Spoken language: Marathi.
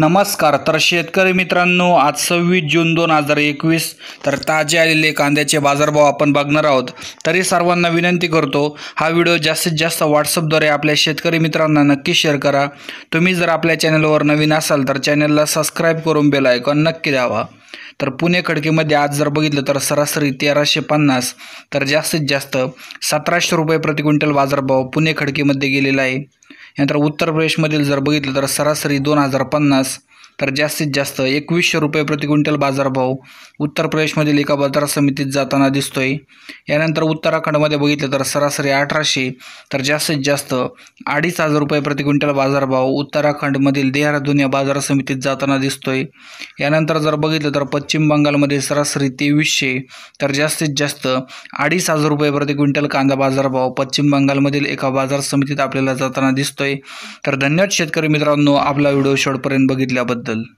नमस्कार तर शेतकरी मित्रांनो आज सव्वीस जून दोन हजार एकवीस तर ताजे आलेले कांद्याचे बाजारभाव आपण बघणार आहोत. तरी सर्वांना विनंती करतो हा व्हिडिओ जास्तीत जास्त व्हॉट्सअपद्वारे आपल्या शेतकरी मित्रांना नक्की शेअर करा. तुम्ही जर आपल्या चॅनलवर नवीन असाल तर चॅनलला सबस्क्राईब करून बेल आयकॉन नक्की द्यावा तर पुणे खडकीमध्ये आज जर बघितलं तर सरासरी तेराशे पन्नास तर जास्तीत जास्त सतराशे रुपये प्रति क्विंटल बाजारभाव पुणे खडकीमध्ये गेलेला आहे. यानंतर उत्तर प्रदेशमधील जर बघितलं तर सरासरी दोन हजार पन्नास तर जास्तीत जास्त एकवीसशे रुपये प्रति क्विंटल बाजारभाव उत्तर प्रदेशमधील एका बाजार समितीत जाताना दिसतोय. यानंतर उत्तराखंडमध्ये बघितलं तर सरासरी अठराशे तर जास्तीत जास्त अडीच हजार रुपये प्रति क्विंटल बाजारभाव उत्तराखंडमधील देहरादून या बाजार समितीत जाताना दिसतोय. यानंतर जर बघितलं तर पश्चिम बंगालमध्ये सरासरी तेवीसशे तर जास्तीत जास्त अडीच हजार रुपये प्रति क्विंटल कांदा बाजारभाव पश्चिम बंगालमधील एका बाजार समितीत आपल्याला जाताना दिसतोय. तर धन्यवाद शेतकरी मित्रांनो आपला व्हिडिओ शेवटपर्यंत बघितल्याबद्दल. बद्दल.